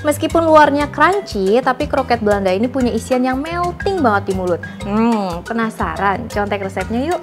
Meskipun luarnya crunchy, tapi kroket Belanda ini punya isian yang melting banget di mulut. Hmm, penasaran? Contek resepnya yuk.